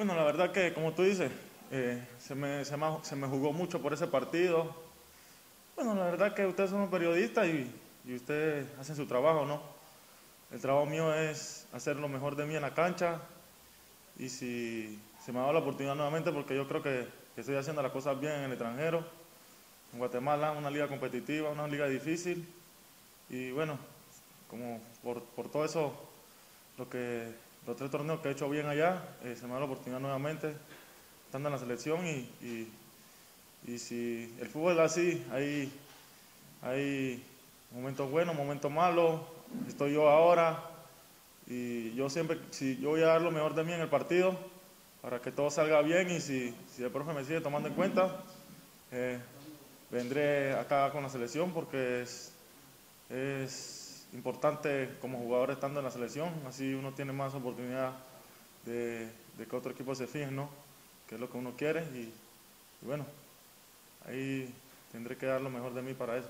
Bueno, la verdad que, como tú dices, eh, se, me, se, me, jugó mucho por ese partido. Bueno, la verdad que ustedes son periodistas y, y ustedes hacen su trabajo, ¿no? El trabajo mío es hacer lo mejor de mí en la cancha y si se me ha dado la oportunidad nuevamente, porque yo creo que, que estoy haciendo las cosas bien en el extranjero, en Guatemala, una liga competitiva, una liga difícil y bueno, como por, por todo eso, lo que, los tres torneos que he hecho bien allá, eh, se me da la oportunidad nuevamente, estando en la selección y, y, y si el fútbol es así, hay, hay momentos buenos, momentos malos, estoy yo ahora y yo siempre, si yo voy a dar lo mejor de mí en el partido para que todo salga bien y si, si el profe me sigue tomando en cuenta, eh, vendré acá con la selección porque es, es importante como jugador estando en la selección, así uno tiene más oportunidad de, que otro equipo se fije, ¿no? Que es lo que uno quiere y bueno, ahí tendré que dar lo mejor de mí para eso.